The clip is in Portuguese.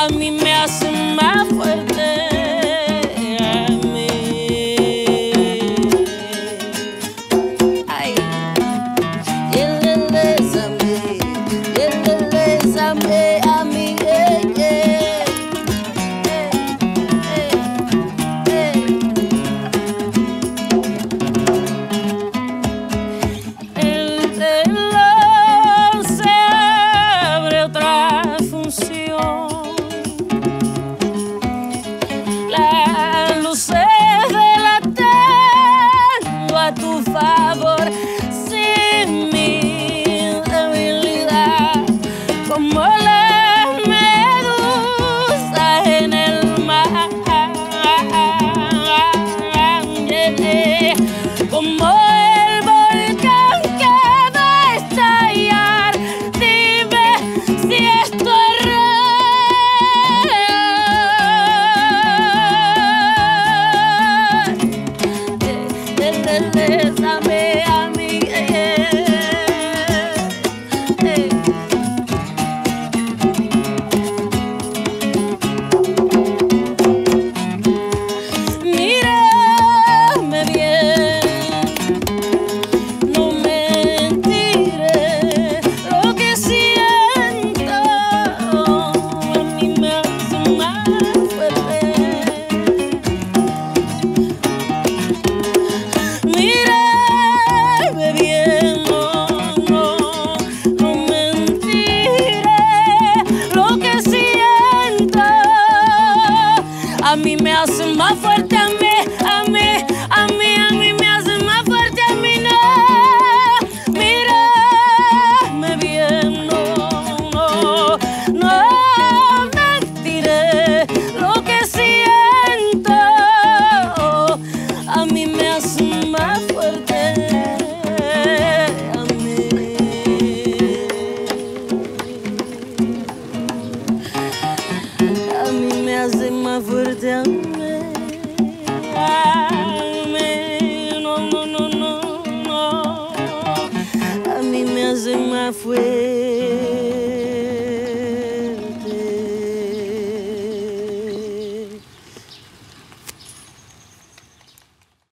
a mí me Yeah. afuera.